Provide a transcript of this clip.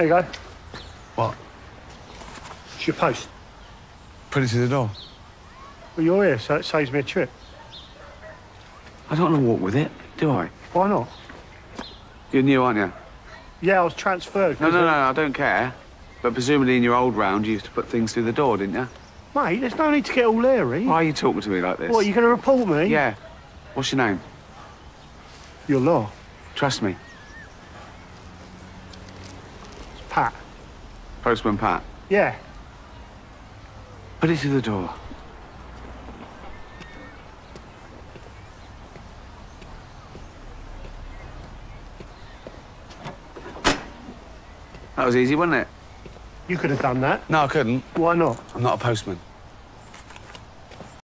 There you go. What? It's your post. Put it to the door. Well, you're here, so it saves me a trip. I don't want to walk with it, do I? Why not? You're new, aren't you? Yeah, I was transferred. No, no, of- no, I don't care. But presumably in your old round, you used to put things through the door, didn't you? Mate, there's no need to get all leery. Why are you talking to me like this? What, are you going to report me? Yeah. What's your name? Your law. Trust me. It's Pat. Postman Pat. Yeah. Put it to the door. That was easy, wasn't it? You could have done that. No, I couldn't. Why not? I'm not a postman.